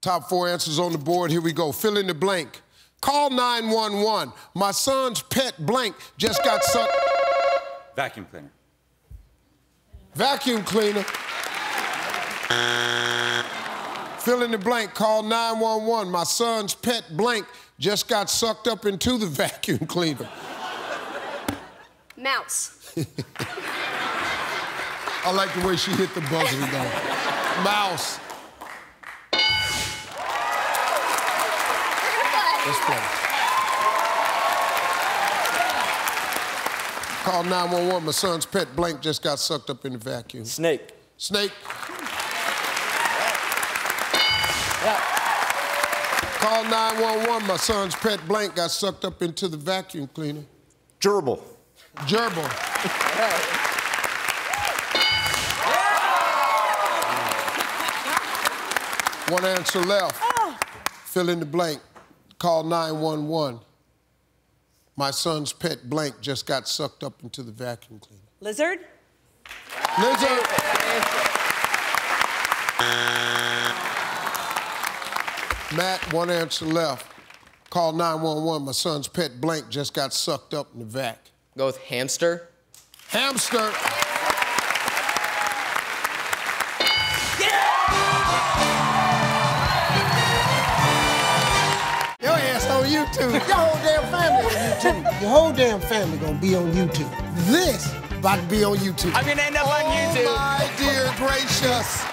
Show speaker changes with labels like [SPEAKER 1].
[SPEAKER 1] Top four answers on the board. Here we go. Fill in the blank. Call 911. My son's pet blank just got sucked.
[SPEAKER 2] Vacuum cleaner.
[SPEAKER 1] Vacuum cleaner. Fill in the blank. Call 911. My son's pet blank just got sucked up into the vacuum cleaner.
[SPEAKER 3] Mouse.
[SPEAKER 1] I like the way she hit the buzzer though. Mouse. Let's play. Call 911. My son's pet blank just got sucked up in the vacuum.
[SPEAKER 4] Snake.
[SPEAKER 1] Snake. Call 911. My son's pet blank got sucked up into the vacuum cleaner.
[SPEAKER 4] Gerbil.
[SPEAKER 1] Gerbil. One answer left. Ah. Fill in the blank. Call 911. My son's pet blank just got sucked up into the vacuum cleaner.
[SPEAKER 5] Lizard?
[SPEAKER 1] Lizard. Matt, one answer left. Call 911. My son's pet blank just got sucked up in the vac.
[SPEAKER 6] Go with hamster.
[SPEAKER 1] Hamster. YouTube. Your whole damn family on YouTube. Your whole damn family gonna be on YouTube. This about to be on YouTube.
[SPEAKER 6] I'm gonna end up on YouTube.
[SPEAKER 1] Oh my dear gracious.